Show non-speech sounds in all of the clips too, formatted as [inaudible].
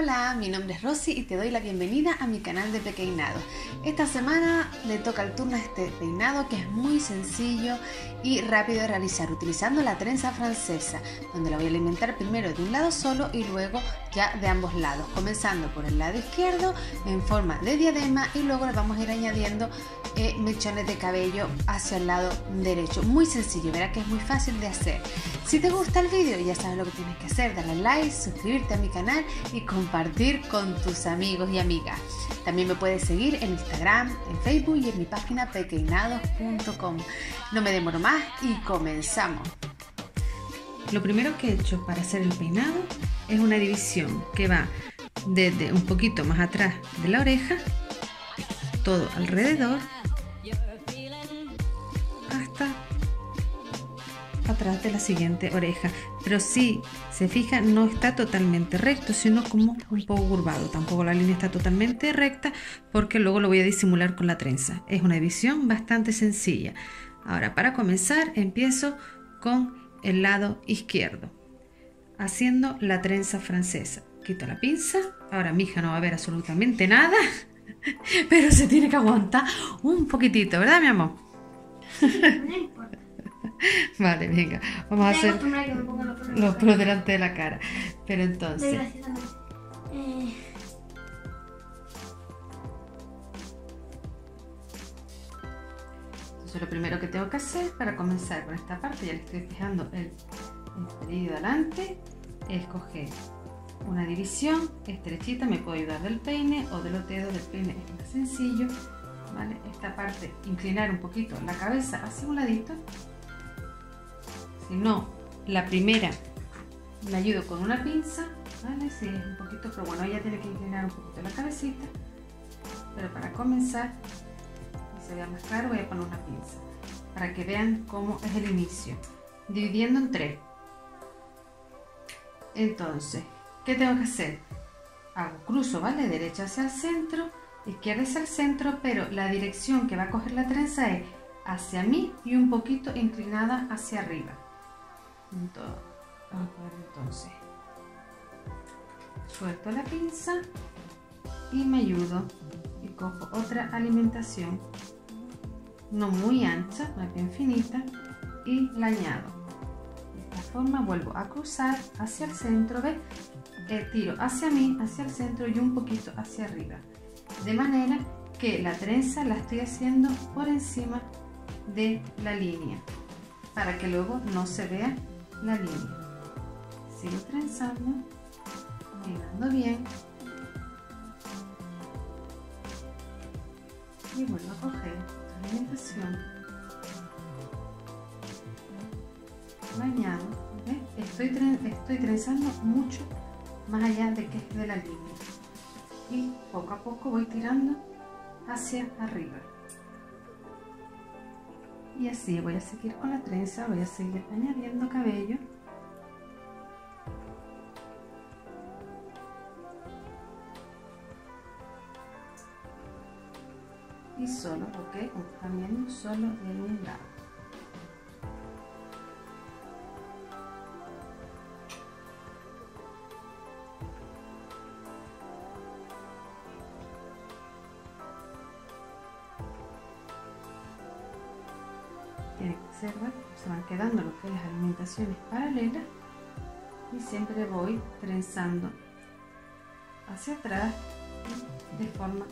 Hola, mi nombre es Rosy y te doy la bienvenida a mi canal de Pequeñado. Esta semana le toca el turno a este peinado que es muy sencillo y rápido de realizar utilizando la trenza francesa, donde la voy a alimentar primero de un lado solo y luego ya de ambos lados, comenzando por el lado izquierdo en forma de diadema y luego le vamos a ir añadiendo eh, mechones de cabello hacia el lado derecho. Muy sencillo, verá que es muy fácil de hacer. Si te gusta el vídeo ya sabes lo que tienes que hacer, dale like, suscribirte a mi canal y compartir con tus amigos y amigas. También me puedes seguir en Instagram, en Facebook y en mi página pequeñados.com. No me demoro más y comenzamos. Lo primero que he hecho para hacer el peinado es una división que va desde un poquito más atrás de la oreja, todo alrededor, hasta atrás de la siguiente oreja. Pero si se fija, no está totalmente recto, sino como un poco curvado. Tampoco la línea está totalmente recta porque luego lo voy a disimular con la trenza. Es una división bastante sencilla. Ahora, para comenzar, empiezo con el lado izquierdo, haciendo la trenza francesa. Quito la pinza. Ahora mi hija no va a ver absolutamente nada, [laughs] pero se tiene que aguantar un poquitito, ¿verdad, mi amor? No importa. [laughs] Vale, venga, vamos a hacer los pelos delante de la cara. Pero entonces. Eh, entonces lo primero que tengo que hacer para comenzar con esta parte, ya le estoy fijando el, pelillo delante, es coger una división estrechita, me puedo ayudar del peine o de los dedos del peine, es más sencillo. ¿vale? Esta parte, inclinar un poquito la cabeza hacia un ladito. Si no, la primera me ayudo con una pinza, ¿vale? Un poquito, pero bueno, ella tiene que inclinar un poquito la cabecita. Pero para comenzar, y se vea más claro, voy a poner una pinza para que vean cómo es el inicio. Dividiendo en tres. Entonces, ¿qué tengo que hacer? Hago cruzo, ¿vale? Derecha hacia el centro, izquierda hacia el centro, pero la dirección que va a coger la trenza es hacia mí y un poquito inclinada hacia arriba. Entonces. Suelto la pinza y me ayudo y cojo otra alimentación no muy ancha, más bien finita y la añado. Forma vuelvo a cruzar hacia el centro, ¿ves? Eh, tiro hacia mí, hacia el centro y un poquito hacia arriba. De manera que la trenza la estoy haciendo por encima de la línea para que luego no se vea la línea. Sigo trenzando, mirando bien y vuelvo a coger la alimentación. Bañado. Estoy, estoy trenzando mucho más allá de que es de la línea y poco a poco voy tirando hacia arriba. Y así voy a seguir con la trenza, voy a seguir añadiendo cabello. Y solo, ok, viendo, solo de un lado. Tienen que se van quedando lo que es las alimentaciones paralelas y siempre voy trenzando hacia atrás de forma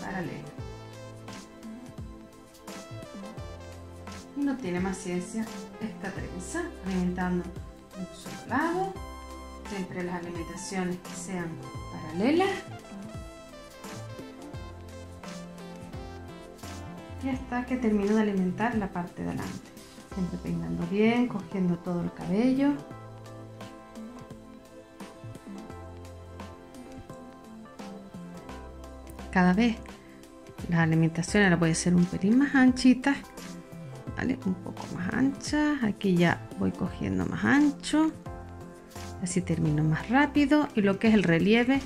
paralela. Y no tiene más ciencia esta trenza, alimentando un solo lado, siempre las alimentaciones que sean paralelas. Y hasta que termino de alimentar la parte de delante. Siempre peinando bien, cogiendo todo el cabello. Cada vez las alimentaciones las voy a hacer un pelín más anchitas. ¿vale? Un poco más anchas. Aquí ya voy cogiendo más ancho. Así termino más rápido. Y lo que es el relieve,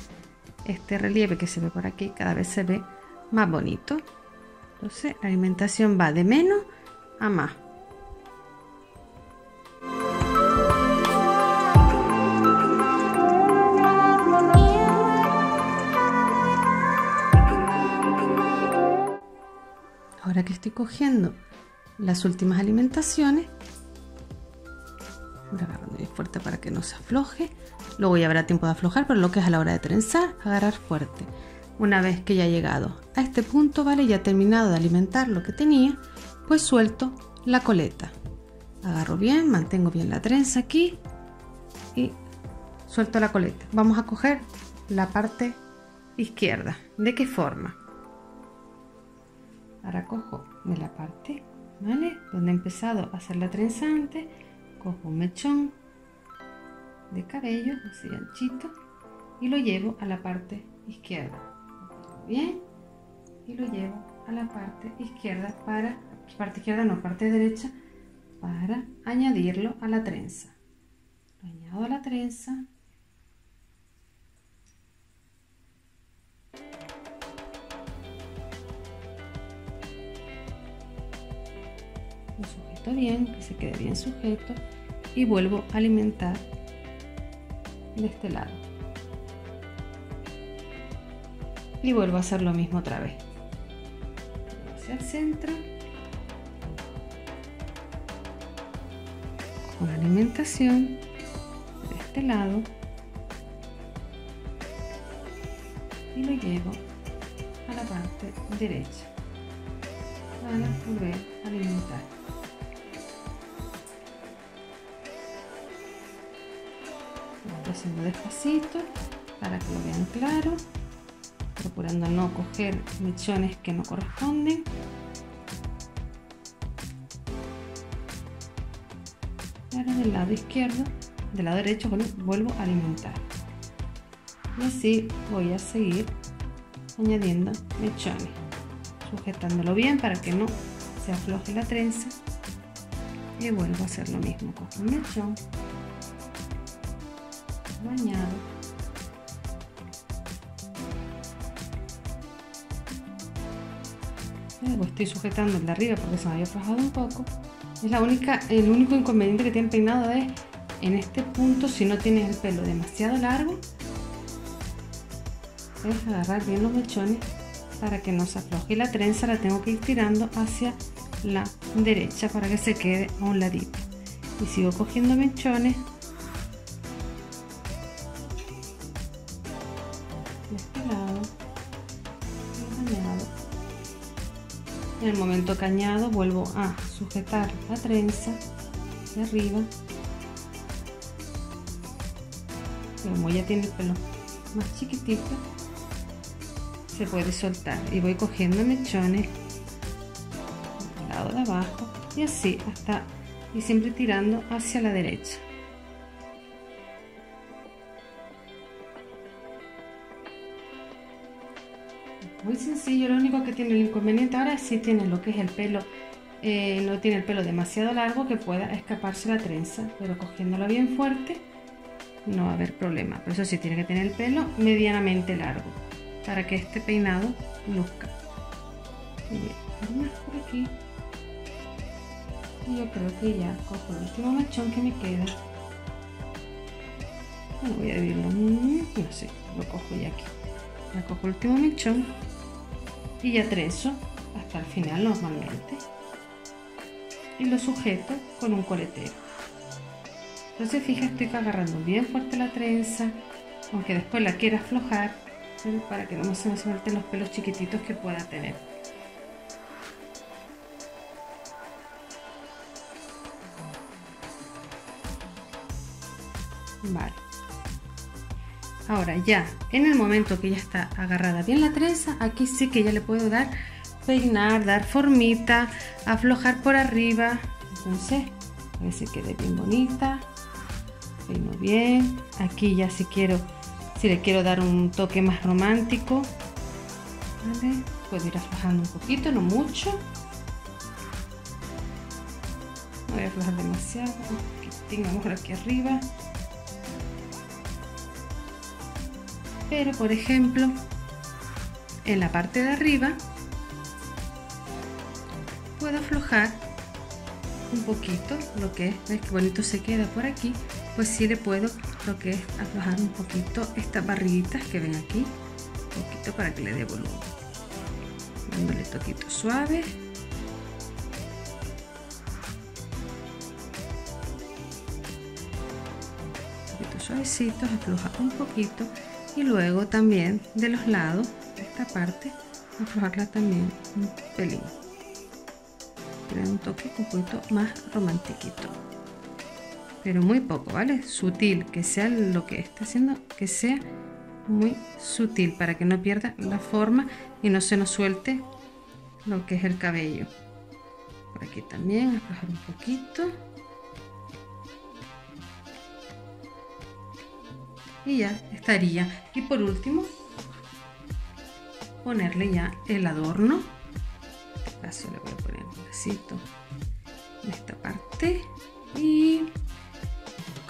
este relieve que se ve por aquí, cada vez se ve más bonito. Entonces la alimentación va de menos a más. Ahora que estoy cogiendo las últimas alimentaciones, voy agarrando bien fuerte para que no se afloje. Luego ya habrá tiempo de aflojar, pero lo que es a la hora de trenzar, agarrar fuerte. Una vez que ya he llegado a este punto, ¿vale? Ya he terminado de alimentar lo que tenía, pues suelto la coleta. Agarro bien, mantengo bien la trenza aquí y suelto la coleta. Vamos a coger la parte izquierda. ¿De qué forma? Ahora cojo de la parte, ¿vale? Donde he empezado a hacer la trenza antes, cojo un mechón de cabello, así anchito, y lo llevo a la parte izquierda bien y lo llevo a la parte izquierda para parte izquierda no parte derecha para añadirlo a la trenza. Lo añado a la trenza. Lo sujeto bien que se quede bien sujeto y vuelvo a alimentar de este lado y vuelvo a hacer lo mismo otra vez. Hacia el centro. Con alimentación de este lado. Y lo llevo a la parte derecha. Para volver a alimentar. Lo haciendo despacito para que lo vean claro procurando no coger mechones que no corresponden. ahora del lado izquierdo, del lado derecho vuelvo a alimentar. Y así voy a seguir añadiendo mechones, sujetándolo bien para que no se afloje la trenza. Y vuelvo a hacer lo mismo, con un mechón, lo añado estoy sujetando el de arriba porque se me había aflojado un poco. Es la única, el único inconveniente que tiene peinado es en este punto, si no tienes el pelo demasiado largo, es agarrar bien los mechones para que no se afloje. Y la trenza la tengo que ir tirando hacia la derecha para que se quede a un ladito. Y sigo cogiendo mechones en el momento cañado vuelvo a sujetar la trenza de arriba. Como ya tiene el pelo más chiquitito. Se puede soltar. Y voy cogiendo mechones al lado de abajo y así hasta y siempre tirando hacia la derecha muy sencillo, lo único que tiene el inconveniente ahora es si tiene lo que es el pelo, eh, no tiene el pelo demasiado largo que pueda escaparse la trenza, pero cogiéndolo bien fuerte no va a haber problema. Por eso sí tiene que tener el pelo medianamente largo para que este peinado luzca. por aquí. Y yo creo que ya cojo el último machón que me queda. Voy a dividirlo. No sé, lo cojo ya aquí. Ya cojo el último mechón y ya trenzo hasta el final normalmente. Y lo sujeto con un coletero. Entonces fija estoy agarrando bien fuerte la trenza aunque después la quiera aflojar para que no se me suelten los pelos chiquititos que pueda tener. Vale Ahora ya, en el momento que ya está agarrada bien la trenza, aquí sí que ya le puedo dar peinar, dar formita, aflojar por arriba. Entonces, a ver si quede bien bonita. Peino bien. Aquí ya si quiero, si le quiero dar un toque más romántico, puedo ir aflojando un poquito, no mucho. No voy a aflojar demasiado, un poquitín, aquí arriba. Pero por ejemplo, en la parte de arriba puedo aflojar un poquito lo que es, ¿ves qué bonito se queda por aquí? Pues sí le puedo lo que es aflojar un poquito estas barriguitas que ven aquí, un poquito para que le dé volumen. Dándole toquito suave. Un suavecitos, afloja un poquito y luego también de los lados, esta parte, aflojarla también un pelín. Tiene un toque un poquito más romantiquito. Pero muy poco, ¿vale? Sutil, que sea lo que esté haciendo, que sea muy sutil para que no pierda la forma y no se nos suelte lo que es el cabello. Por aquí también, aflojar un poquito. Y ya estaría. Y por último, ponerle ya el adorno. En este caso le voy a poner un besito en esta parte. Y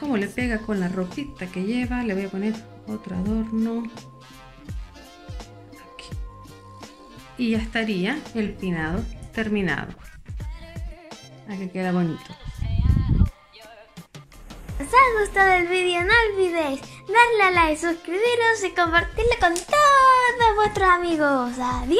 como le pega con la ropita que lleva, le voy a poner otro adorno. Aquí. Y ya estaría el pinado terminado. A que queda bonito. ¿Os ha gustado el vídeo? No olvidéis darle a like, suscribiros y compartirlo con todos vuestros amigos. ¡Adiós!